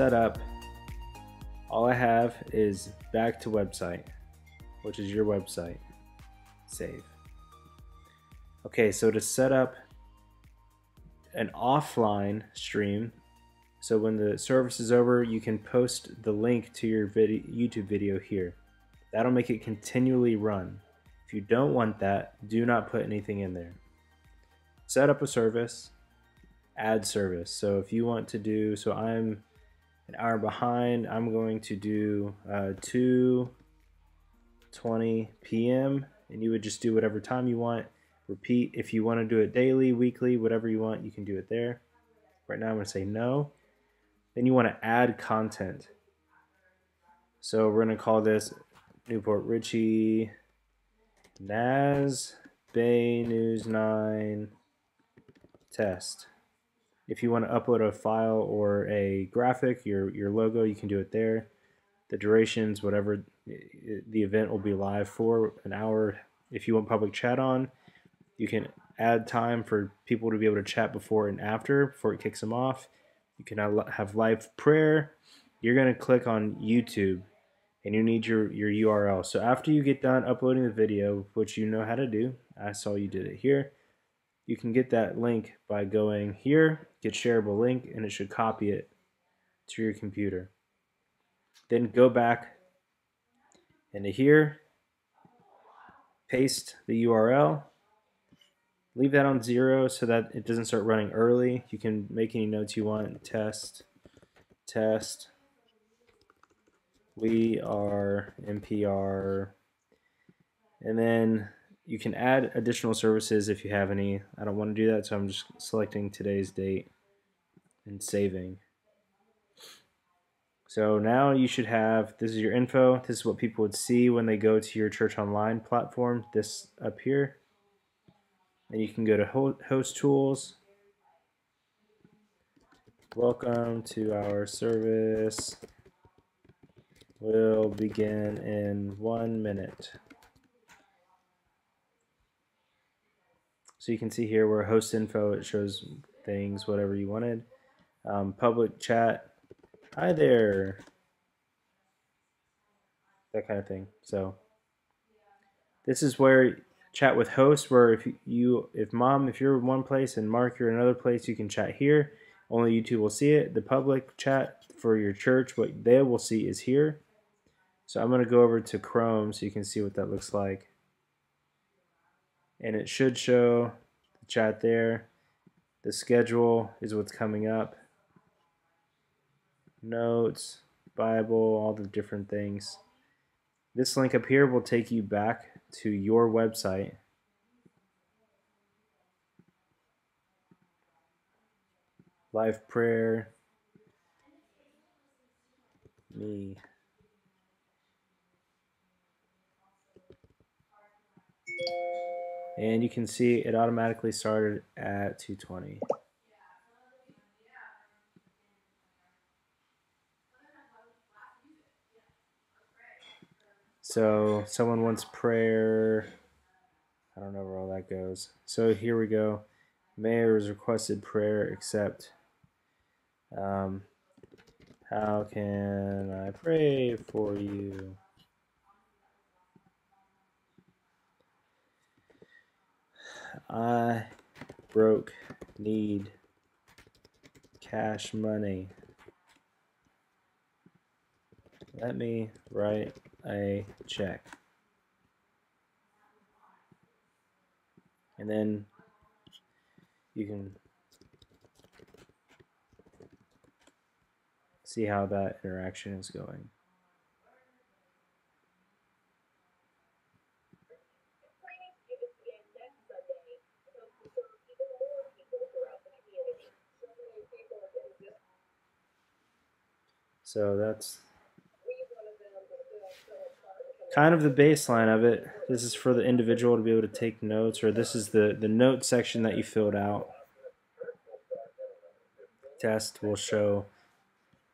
set up, all I have is back to website, which is your website. Save. Okay, so to set up an offline stream, so when the service is over, you can post the link to your YouTube video here. That'll make it continually run. If you don't want that, do not put anything in there. Set up a service, add service. So if you want to do, so I'm an hour behind, I'm going to do uh, 2.20 p.m. and you would just do whatever time you want. Repeat if you want to do it daily, weekly, whatever you want, you can do it there. Right now I'm going to say no. Then you want to add content. So we're going to call this New Port Richey Naz Bay News 9 test. If you want to upload a file or a graphic, your, your logo, you can do it there. The durations, whatever the event will be live for, an hour. If you want public chat on, you can add time for people to be able to chat before and after, before it kicks them off. You can have live prayer. You're going to click on YouTube and you need your, your URL. So after you get done uploading the video, which you know how to do, I saw you did it here, you can get that link by going here, get shareable link, and it should copy it to your computer. Then go back into here, paste the URL, leave that on zero so that it doesn't start running early. You can make any notes you want, test, test, we are NPR, and then you can add additional services if you have any. I don't want to do that, so I'm just selecting today's date and saving. So now you should have, this is your info. This is what people would see when they go to your church online platform, this up here. And you can go to host tools. Welcome to our service We'll begin in one minute. So you can see here where host info, it shows things, whatever you wanted. Um, public chat, hi there, that kind of thing. So this is where chat with host, where if you, if mom, if you're one place and Mark, you're another place, you can chat here. Only YouTube will see it. The public chat for your church, what they will see is here. So I'm going to go over to Chrome so you can see what that looks like. And it should show the chat there. The schedule is what's coming up. Notes, Bible, all the different things. This link up here will take you back to your website. Live prayer. Me. And you can see it automatically started at 220. So someone wants prayer. I don't know where all that goes. So here we go. Mayor has requested prayer except um, how can I pray for you? I broke need cash money. Let me write a check. And then you can see how that interaction is going. So that's kind of the baseline of it. This is for the individual to be able to take notes, or this is the, the note section that you filled out. Test will show.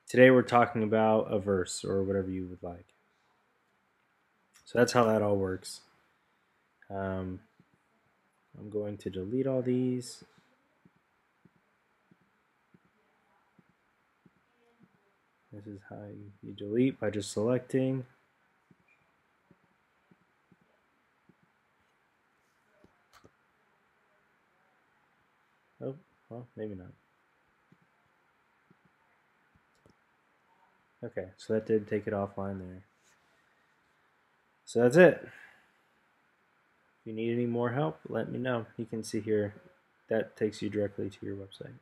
Today we're talking about a verse or whatever you would like. So that's how that all works. Um, I'm going to delete all these. This is how you, delete by just selecting. Oh, well, maybe not. Okay, so that did take it offline there. So that's it. If you need any more help, let me know. You can see here that takes you directly to your website.